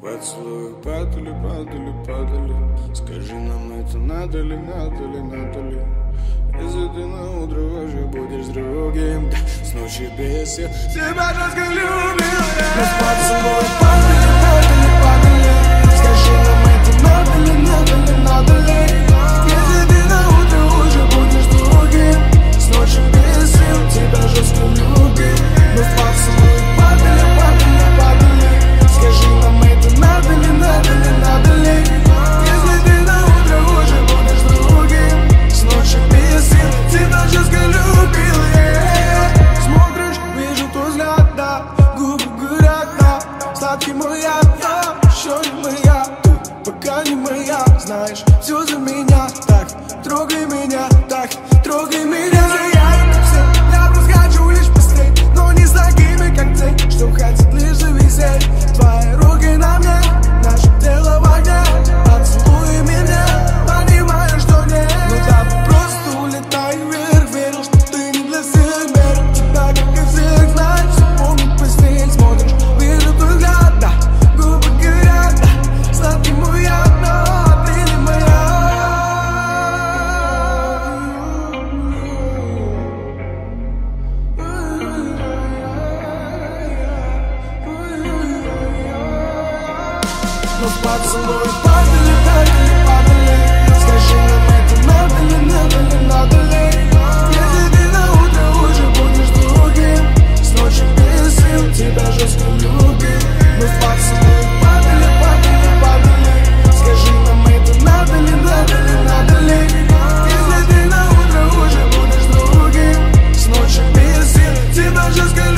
Поцелуи падали, падали, падали. Скажи нам это надо ли, надо ли, надо ли? Если ты на утро уже будешь другим да, С ночи без сил. Тебя жестко любил Сладкий мой яд, да Еще не моя, ты пока не моя Знаешь, все за меня. Так, трогай меня, так, Но поцелуй падали, падали, падали. Скажи нам это надо ли, надо ли, надо ли? Если ты на утро уже будешь другим. С ночи бесим тебя жестко любим. Мы в поцелуй падали, падали, падали. Скажи нам это надо ли, надо ли, надо ли? Если ты на утро уже будешь другим. С ночи бесим тебя жестко любим